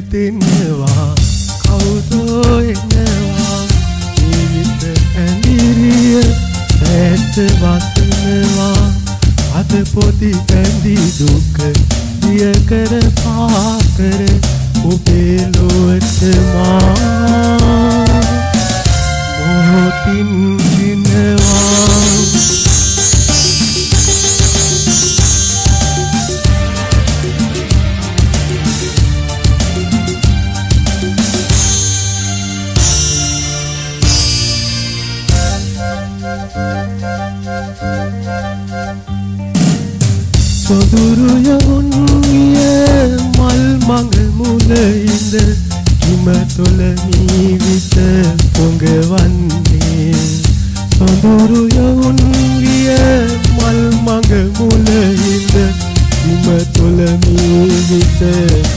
ඇතින්නවා කවුදෝ එනවා? ජීවිත ඇඳිරිය ඇත්ත වසනවා අද පොති පැඳි දුක දිය කර පාකර ඔබේ ලොවට මා. මොහොතින් සොදුරු යවුන්ගිය මල් මඟ මුල ඉඳ කිම තුළ මීවිත පොඟවන්නේ. සොදුරු යවුන්ගිය මල් මඟ මුල ඉඳ කිම තුළ මීවිත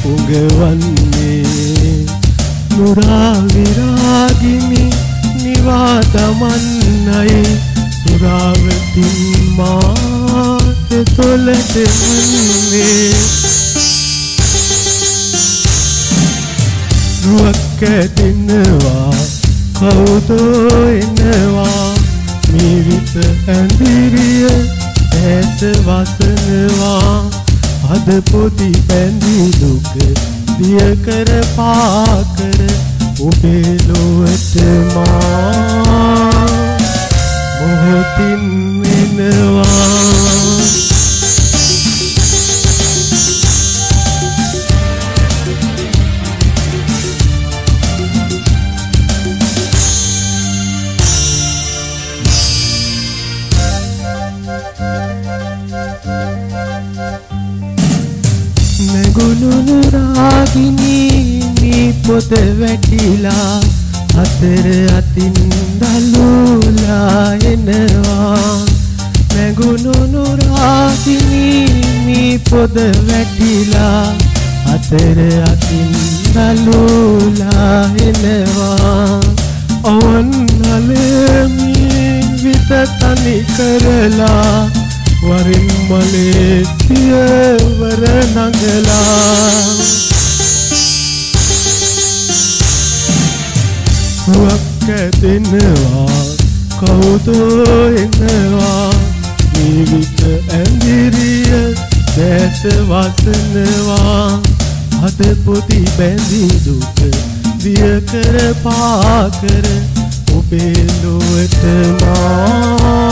පොඟවන්නේ. නුරා විරාගිනි නිවා දමන්නයි සුරාවතින් මාත තොලට වන්නේ රුවක් ඇතින්නවා කවුදෝ එනවා මීවිත ඇඳිරිය ඇත වසනවා අද පොති පැඳි දුක දිය කර පාකර ඔබේ ලොවට මා මොහොතින් වෙනවා නැගුණුණු රාගිනී මී පොත වැටිලා අතර අතින් දලූලා එනවා. නැගුණුණු රාගිනී මී පොත වැටිලා අතර අතින් දලූලා එනවා. ඔවන් නලමින් විත තනි කරලා වරින් මලේ පියවර නගලා රුවක් ඇතිනවා කවුදෝ එනවා? ජීවිත ඇඳිරිය දැස වසනවා. අද පොති බැඳි දුක දිය කර පාකර ඔබේ ලොවට මා මොහොතින් එනවා